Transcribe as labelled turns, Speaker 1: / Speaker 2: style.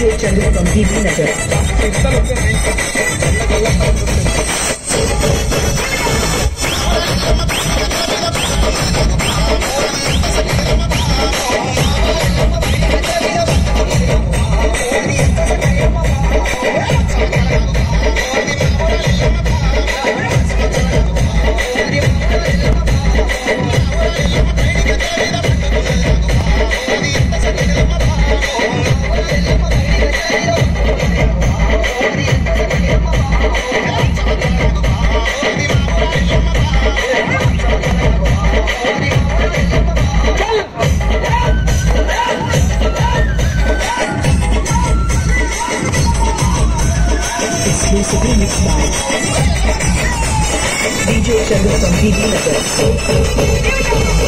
Speaker 1: विजय चंद्र गंभीर भी नजर आया exclusively mixed by DJ Chandu from TV Nagar.